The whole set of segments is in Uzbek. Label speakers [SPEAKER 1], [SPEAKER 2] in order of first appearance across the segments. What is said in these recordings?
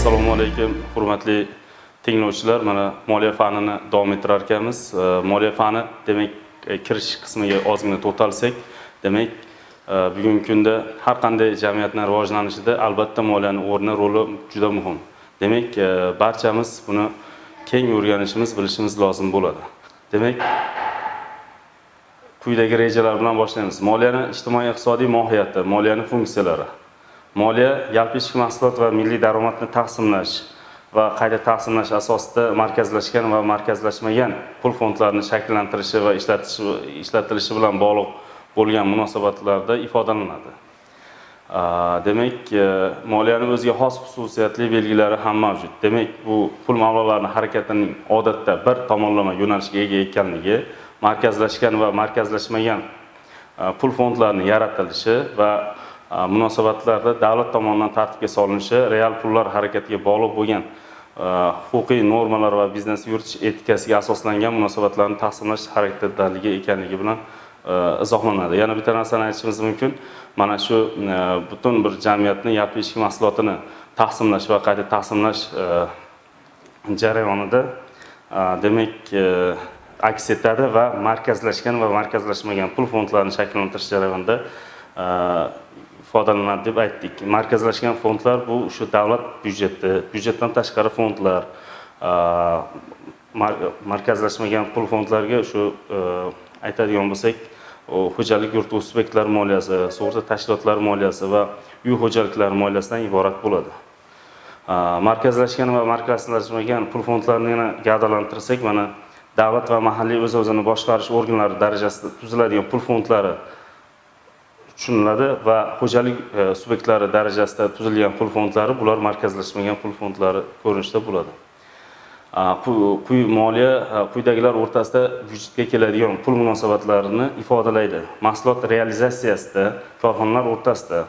[SPEAKER 1] assalomu alaykum hurmatli tinglovchilar. Mana moliya fanini davom ettirar ekanmiz e, moliya fani demak e, kirish qismiga ozgina to'xtalsak demak e, bugungi kunda har qanday jamiyatni rivojlanishida albatta moliyani o'rni roli juda muhim. Demak barchamiz buni keng o'rganishimiz bilishimiz lozim bo'ladi. Demak quyidagi rejalar bilan boshlaymiz. Moliyani ijtimoiy iqtisodiy mohiyati moliyani funksiyalari. Moliya yalpi ichki mahsulot va milliy daromadni taqsimlash va qayta taqsimlash asosida markazlashgan va markazlashmagan pul fondlarini shakllantirishi va ishlatishi ishlatilishi bilan bog'liq bo'lgan munosabatlarda ifodalanadi. Demak e, moliyani o'ziga xos xususiyatli belgilari ham mavjud. Demak bu pul mablag'larini harakatining odatda bir tomonlama yo'nalishga ega ekanligi markazlashgan va markazlashmagan e, pul fondlarini yaratilishi va Э, munosabatlarda davlat tomonidan tartibga solinishi real pullar harakatiga bog'liq bo'lgan э, huquqiy normalar va biznes yuritish etikasiga asoslangan munosabatlarni taqsimlash harakatidaligi ekanligi bilan э, izohlanadi. Yana bitta narsani aytishimiz mumkin. Mana shu butun bir jamiyatni yalpi ichki mahsulotini taqsimlash va qayta taqsimlash jarayonida demak aks etadi va markazlashgan va markazlashmagan pul fondlarini shakllantirish jarayonida foydalanadi deb aytdik. Markazlashgan fondlar bu o'sha davlat byudjeti byudjetdan tashqari fondlar markazlashmagan pul fondlarga shu e, aytadigan bo'lsak xo'jalik yurti subyektlari moliyasi sug'urta tashkilotlari moliyasi va uy xo'jaliklari moliyasidan iborat bo'ladi. Markazlashgan va markazlashmagan pul fondlarini yana gavdalantirsak mana davlat va mahalliy o'z o'zini boshqarish organlari darajasida tuziladigan pul fondlari tushuniladi va xo'jalik e, subyektlari darajasida tuzilgan pul fondlari bular markazlashmagan pul fondlari ko'rinishida bo'ladi. Quyi moliya quyidagilar o'rtasida vujudga keladigan pul munosabatlarini ifodalaydi. Mahsulot realizatsiyasida korxonalar o'rtasida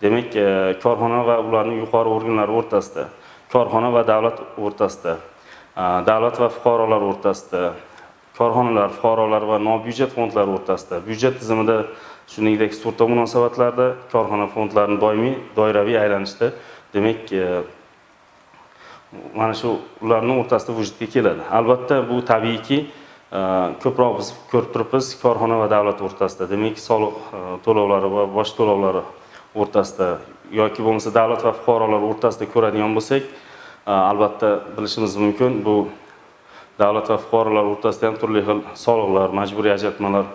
[SPEAKER 1] demak e, korxona va ularning yuqori organlari o'rtasida korxona va davlat o'rtasida davlat va fuqarolar o'rtasida korxonalar fuqarolar va nobyudjet fondlar o'rtasida. Byudjet tizimida shuningdek sug'urta munosabatlarida korxona fondlarini doimiy doiraviy aylanishda demak e, mana shu ularni o'rtasida vujudga keladi. Albatta bu tabiiyki e, ko'proq biz ko'rib turibmiz korxona va davlat o'rtasida. Demak soliq e, to'lovlari va boj to'lovlari o'rtasida yoki bo'lmasa davlat va fuqarolar o'rtasida ko'radigan bo'lsak albatta bilishimiz mumkin bu davlat va fuqarolar o'rtasida ham turli xil soliqlar majburiy ajratmalar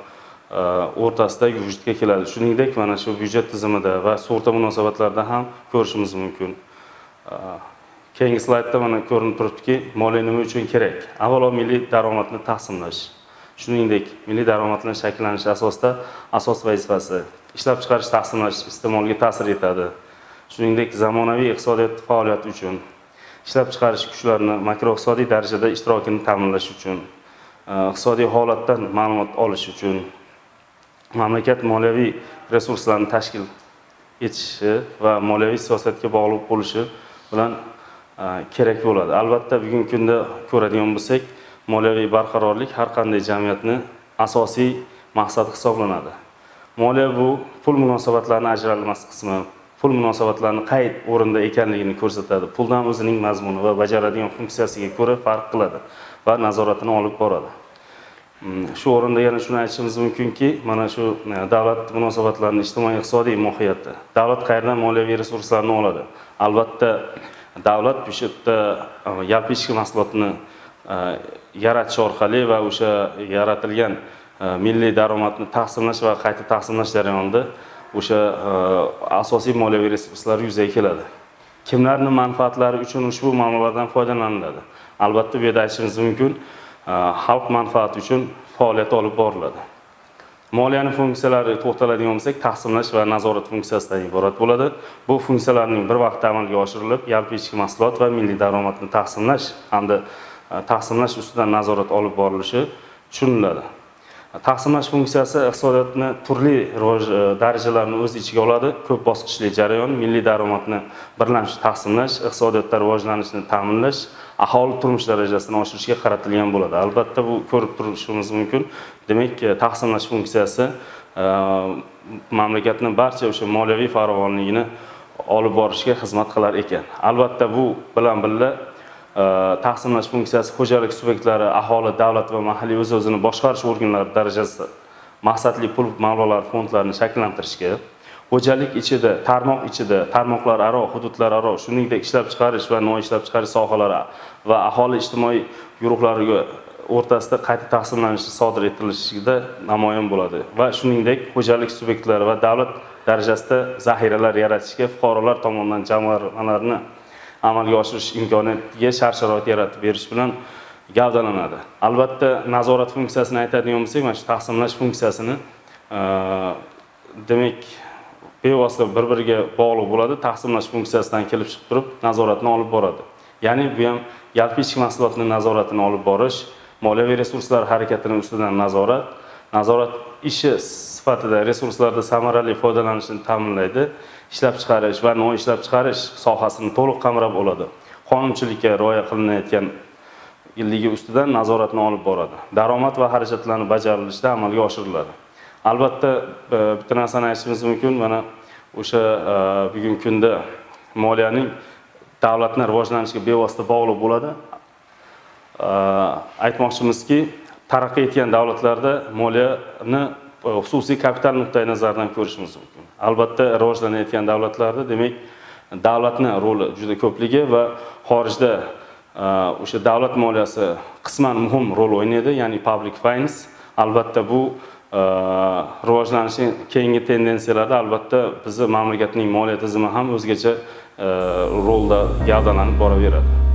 [SPEAKER 1] o'rtasidagi vujudga keladi. Shuningdek mana shu byudjet tizimida va sug'urta munosabatlarida ham ko'rishimiz mumkin. Keyingi slaydda mana ko'rinib turibdiki moliya nima uchun kerak? Avvalo milliy daromadni taqsimlash. Shuningdek milliy daromadni shakllanishi asosida asos vazifasi ishlab chiqarish taqsimlash iste'molga ta'sir etadi. Shuningdek zamonaviy iqtisodiyot faoliyati uchun ishlab chiqarish kuchlarini makroiqtisodiy darajada ishtirokini ta'minlash uchun iqtisodiy holatdan ma'lumot olish uchun mamlakat moliyaviy resurslarini tashkil etishi va moliyaviy siyosatga bog'liq bo'lishi bilan kerak bo'ladi. Albatta bugungi kunda ko'radigan bo'lsak moliyaviy barqarorlik har qanday jamiyatni asosiy maqsadi hisoblanadi. Moliya bu pul munosabatlarining ajralmas qismi pul munosabatlarini qay o'rinda ekanligini ko'rsatadi. Puldan o'zining mazmuni va bajaradigan funksiyasiga ko'ra farq qiladi va nazoratini olib boradi. Shu o'rinda yana shuni aytishimiz mumkinki mana shu e, davlat munosabatlarini ijtimoiy iqtisodiy mohiyati davlat qayerdan moliyaviy resurslarni oladi? Albatta davlat o'sha yerda yalpi ichki mahsulotni e, yaratish orqali va o'sha yaratilgan e, milliy daromadni taqsimlash va qayta taqsimlash jarayonida o'sha asosiy moliyaviy resurslar yuzaga keladi. Kimlarni manfaatlari uchun ushbu manbalardan foydalaniladi? Albatta bu yerda aytishimiz mumkin. Э, xalq manfaati uchun faoliyat olib boriladi. Moliyani funksiyalari to'xtaladigan bo'lsak taqsimlash va nazorat funksiyasidan iborat bo'ladi. Bu funksiyalarning bir vaqtda amalga oshirilib yalpi ichki mahsulot va milliy daromadni taqsimlash hamda e, taqsimlash ustidan nazorat olib borilishi tushuniladi. Taqsimlash funksiyasi iqtisodiyotni turli rivoj e, darajalarini o'z ichiga oladi. Ko'p bosqichli jarayon milliy daromadni birlamchi taqsimlash iqtisodiyotda rivojlanishni ta'minlash aholi turmush darajasini oshirishga qaratilgan bo'ladi. Albatta bu ko'rib turishimiz mumkin. Demak e, taqsimlash funksiyasi e, mamlakatni barcha o'sha moliyaviy farovonligini olib borishga xizmat qilar ekan. Albatta bu bilan birga Э, taqsimlash funksiyasi xo'jalik subyektlari aholi davlat va mahalliy o'z o'zini boshqarish organlari darajasida maqsadli pul mablag'lari fondlarini shakllantirishga xo'jalik ichida tarmoq ichida tarmoqlararo hududlararo shuningdek ishlab chiqarish va noishlab ishlab chiqarish sohalari va aholi ijtimoiy guruhlariga o'rtasida qayta taqsimlanishi sodir etilishida namoyon bo'ladi va shuningdek xo'jalik subyektlari va davlat darajasida zaxiralar yaratishga fuqarolar tomonidan jamg'armalarni amalga oshirish imkoniyatiga shart sharoit yaratib berish bilan gavdalanadi. Albatta nazorat funksiyasini aytadigan bo'lsak mana shu taqsimlash funksiyasini e, demak bevosita bir biriga bog'liq bo'ladi taqsimlash funksiyasidan kelib chiqib turib nazoratni olib boradi. Ya'ni bu ham yalpi ichki mahsulotni nazoratini olib borish moliyaviy resurslar harakatini ustidan nazorat nazorat ishi sifatida resurslarda samarali foydalanishni ta'minlaydi. Ishlab chiqarish va noishlab chiqarish sohasini to'liq qamrab oladi. Qonunchilikka rioya qilinayotganligi ustidan nazoratni olib boradi. Daromad va xarajatlarni bajarilishida amalga oshiriladi. Albatta e, bitta narsani aytishimiz mumkin. Mana o'sha e, bugungi kunda moliyaning davlatni rivojlanishiga bevosita bog'liq bo'ladi. E, aytmoqchimizki taraqqiy etgan davlatlarda moliyani Э, xususiy kapital nuqtai nazaridan ko'rishimiz mumkin. Albatta rivojlanayotgan davlatlarda demak davlatni roli juda ko'pligi va xorijda e, o'sha davlat moliyasi qisman muhim rol o'ynaydi ya'ni public finance. Albatta bu e, rivojlanishning keyingi tendensiyalarda albatta bizni mamlakatning moliya tizimi ham o'zgacha e, rolda gavdalanib boraveradi.